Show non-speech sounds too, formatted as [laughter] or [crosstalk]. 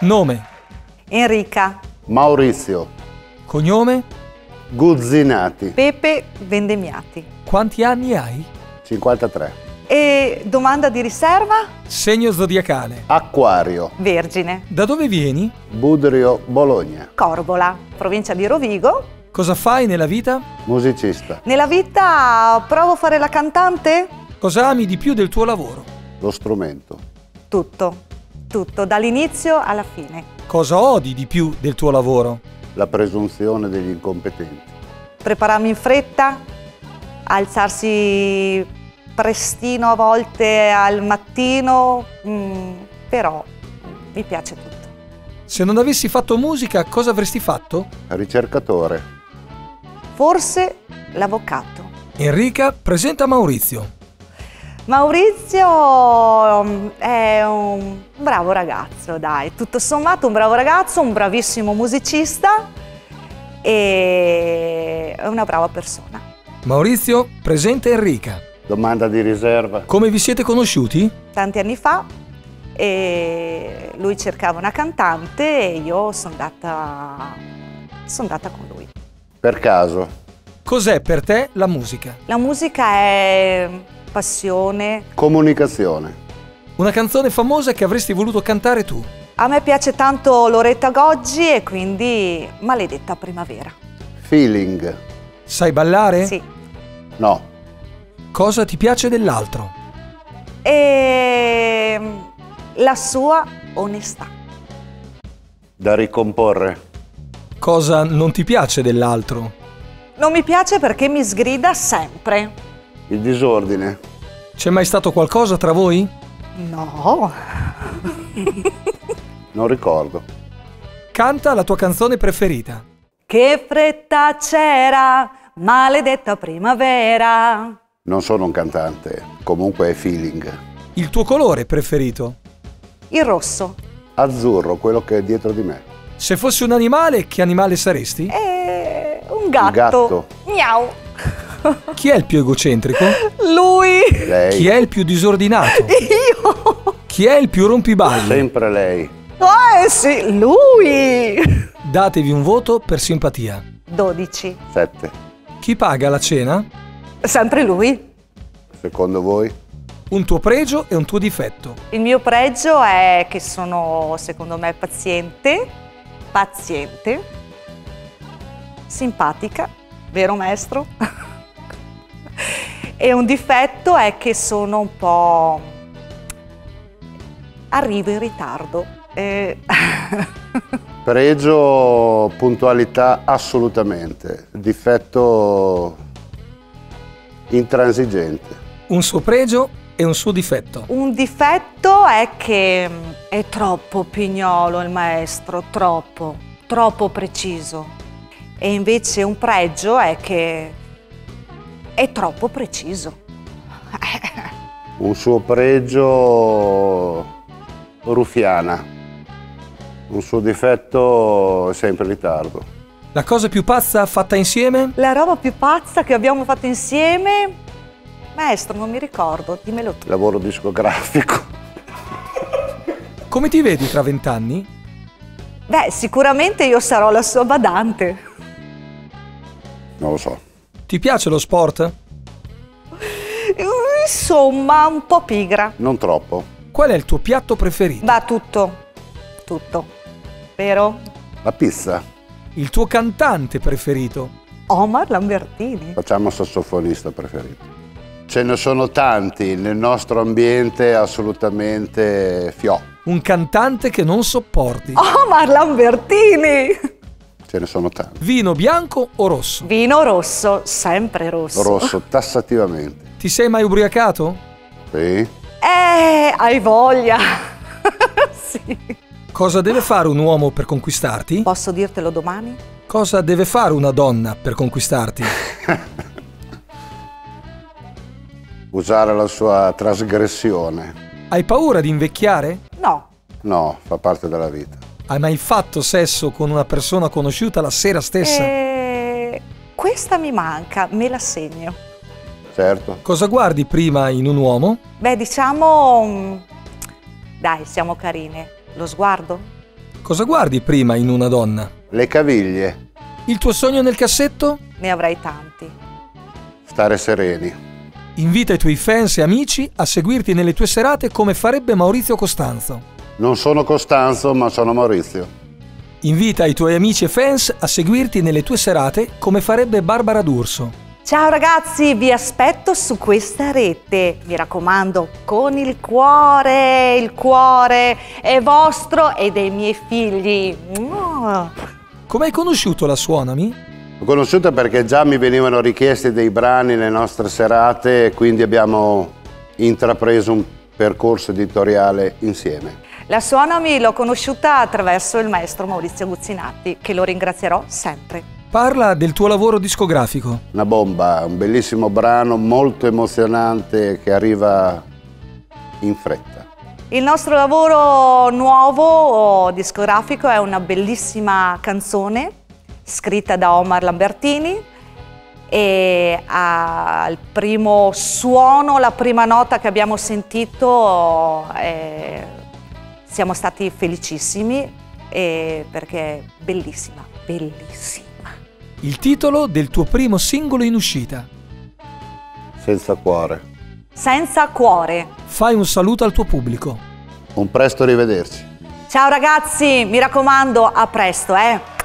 Nome, Enrica, Maurizio, cognome, Guzzinati, Pepe Vendemiati. quanti anni hai? 53. E domanda di riserva? Segno zodiacale. Acquario, Vergine. Da dove vieni? Budrio, Bologna, Corbola, provincia di Rovigo. Cosa fai nella vita? musicista, Nella vita provo a fare la cantante? Cosa ami di più del tuo lavoro? lo strumento, Tutto, tutto, dall'inizio alla fine. Cosa odi di più del tuo lavoro? la presunzione degli incompetenti, Prepararmi in fretta, alzarsi prestino a volte al mattino, mm, però mi piace tutto. Se non avessi fatto musica, cosa avresti fatto? ricercatore, Forse l'avvocato. Enrica presenta Maurizio. Maurizio mm, è un bravo ragazzo, dai, tutto sommato un bravo ragazzo, un bravissimo musicista e una brava persona. Maurizio presenta Enrica. domanda di riserva, Come vi siete conosciuti? Tanti anni fa e lui cercava una cantante e io sono andata, sono andata con lui. per caso, Cos'è per te la musica? La musica è passione. comunicazione, Una canzone famosa che avresti voluto cantare tu. A me piace tanto Loretta Goggi e quindi Maledetta Primavera. feeling, Sai ballare? Sì. no, Cosa ti piace dell'altro? E la sua onestà. da ricomporre, Cosa non ti piace dell'altro? Non mi piace perché mi sgrida sempre. Il disordine, C'è mai stato qualcosa tra voi? No. [laughs] non ricordo, Canta la tua canzone preferita. Che fretta c'era, maledetta primavera. non sono un cantante, comunque è feeling, Il tuo colore preferito. Il rosso. azzurro, quello che è dietro di me, Se fossi un animale, che animale saresti? E un gatto. gatto. Miau. [laughs] Chi è il più egocentrico? Lui. lei, Chi è il più disordinato? [laughs] Io. Chi è il più rompiballe? sempre lei, Ah, eh sì, lui. Datevi un voto per simpatia. 12. 7, Chi paga la cena? Sempre lui. secondo voi? Un tuo pregio e un tuo difetto. Il mio pregio è che sono, secondo me, paziente, paziente, simpatica, vero maestro? [laughs] e un difetto è che sono un po'... arrivo in ritardo. Eh, [laughs] Pregio puntualità assolutamente, difetto intransigente, Un suo pregio e un suo difetto. un difetto è che è troppo pignolo il maestro, troppo, troppo preciso. E invece un pregio è che è troppo preciso. [laughs] un suo pregio rufiana, un suo difetto è sempre in ritardo. La cosa più pazza fatta insieme? La roba più pazza che abbiamo fatto insieme, maestro, non mi ricordo, dimmelo tu. Lavoro discografico, Come ti vedi tra vent'anni? Beh, sicuramente io sarò la sua badante. non lo so, Ti piace lo sport? Insomma, un po' pigra. non troppo. Qual è il tuo piatto preferito? Va tutto, tutto. Vero? La pizza, Il tuo cantante preferito? Omar Lambertini. facciamo sassofonista preferito. Ce ne sono tanti nel nostro ambiente assolutamente fiò, Un cantante che non sopporti? Omar Lambertini! Ce ne sono tanti. Vino bianco o rosso? Vino rosso, sempre rosso. Rosso, tassativamente. Ti sei mai ubriacato? Sì? Eh, hai voglia. [laughs] sì. Cosa deve fare un uomo per conquistarti? Posso dirtelo domani? Cosa deve fare una donna per conquistarti? [laughs] Usare la sua trasgressione. Hai paura di invecchiare? No. No, fa parte della vita. Hai mai fatto sesso con una persona conosciuta la sera stessa? Eh, questa mi manca, me la segno. Certo. Cosa guardi prima in un uomo? Beh, diciamo... mm, Dai, siamo carine. Lo sguardo? Cosa guardi prima in una donna? Le caviglie, Il tuo sogno nel cassetto? Ne avrei tanti. stare sereni. Invita i tuoi fans e amici a seguirti nelle tue serate come farebbe Maurizio Costanzo. Non sono Costanzo, ma sono Maurizio. Invita i tuoi amici e fans a seguirti nelle tue serate come farebbe Barbara D'Urso. Ciao ragazzi, vi aspetto su questa rete. Mi raccomando, con il cuore, il cuore è vostro e dei miei figli. Come hai conosciuto la Suonami? L'ho conosciuta perché già mi venivano richiesti dei brani nelle nostre serate e quindi abbiamo intrapreso un percorso editoriale insieme. La Suonami l'ho conosciuta attraverso il maestro Maurizio Guzzinatti, che lo ringrazierò sempre. Parla del tuo lavoro discografico. Una bomba, un bellissimo brano molto emozionante che arriva in fretta. Il nostro lavoro nuovo discografico è una bellissima canzone scritta da Omar Lambertini e al primo suono, la prima nota che abbiamo sentito eh, siamo stati felicissimi eh, perché è bellissima, bellissima. Il titolo del tuo primo singolo in uscita. Senza cuore. Senza cuore. Fai un saluto al tuo pubblico. Un presto rivederci. Ciao ragazzi, mi raccomando, a presto, eh!